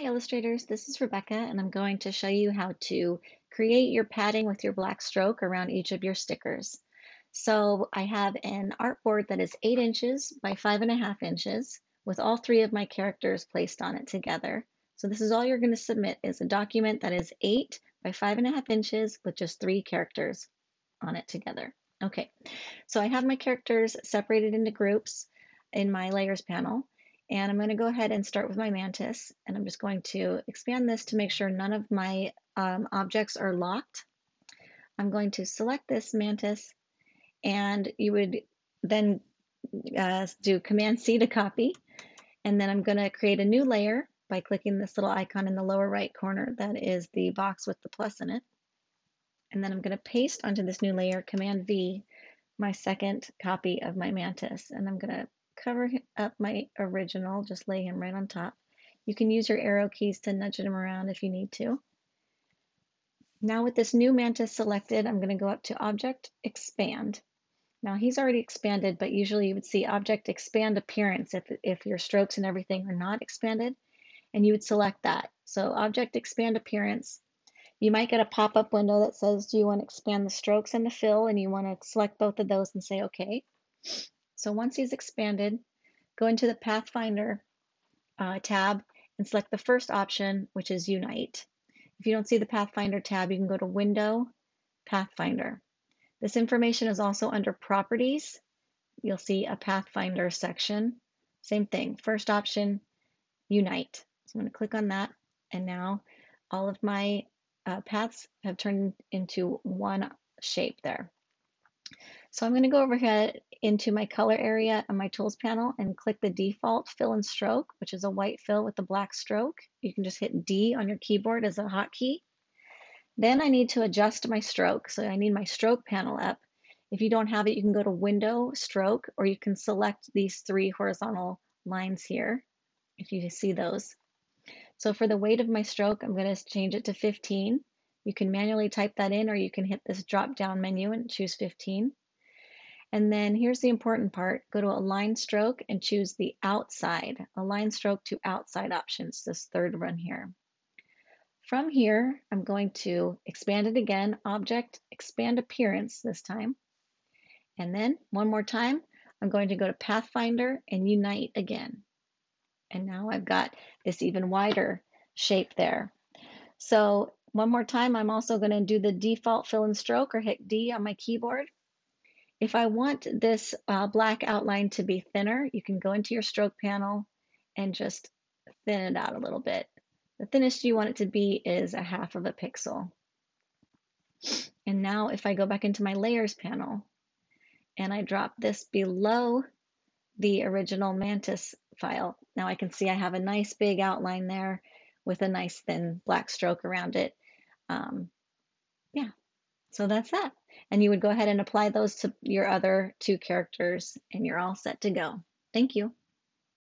Hi illustrators, this is Rebekah and I'm going to show you how to create your padding with your black stroke around each of your stickers. So I have an artboard that is 8 inches by 5.5 inches with all three of my characters placed on it together. So this is all you're going to submit is a document that is 8 by 5.5 inches with just three characters on it together. Okay, so I have my characters separated into groups in my layers panel and I'm going to go ahead and start with my mantis. And I'm just going to expand this to make sure none of my um, objects are locked. I'm going to select this mantis and you would then uh, do Command C to copy. And then I'm going to create a new layer by clicking this little icon in the lower right corner that is the box with the plus in it. And then I'm going to paste onto this new layer, Command V, my second copy of my mantis. And I'm going to cover up my original, just lay him right on top. You can use your arrow keys to nudge him around if you need to. Now with this new mantis selected, I'm going to go up to Object, Expand. Now he's already expanded, but usually you would see Object Expand Appearance if, if your strokes and everything are not expanded, and you would select that. So Object Expand Appearance, you might get a pop-up window that says, do you want to expand the strokes and the fill, and you want to select both of those and say OK. So once he's expanded, go into the Pathfinder uh, tab and select the first option, which is Unite. If you don't see the Pathfinder tab, you can go to Window, Pathfinder. This information is also under Properties. You'll see a Pathfinder section. Same thing, first option, Unite. So I'm going to click on that, and now all of my uh, paths have turned into one shape there. So I'm going to go over here into my color area on my tools panel and click the default fill and stroke, which is a white fill with a black stroke. You can just hit D on your keyboard as a hotkey. Then I need to adjust my stroke. So I need my stroke panel up. If you don't have it, you can go to Window, Stroke, or you can select these three horizontal lines here, if you see those. So for the weight of my stroke, I'm going to change it to 15. You can manually type that in, or you can hit this drop down menu and choose 15. And then here's the important part. Go to align stroke and choose the outside, align stroke to outside options, this third one here. From here, I'm going to expand it again, object, expand appearance this time. And then one more time, I'm going to go to Pathfinder and unite again. And now I've got this even wider shape there. So one more time, I'm also going to do the default fill and stroke or hit D on my keyboard if I want this uh, black outline to be thinner, you can go into your stroke panel and just thin it out a little bit. The thinnest you want it to be is a half of a pixel. And now if I go back into my layers panel and I drop this below the original Mantis file, now I can see I have a nice big outline there with a nice thin black stroke around it. Um, yeah, so that's that. And you would go ahead and apply those to your other two characters and you're all set to go. Thank you.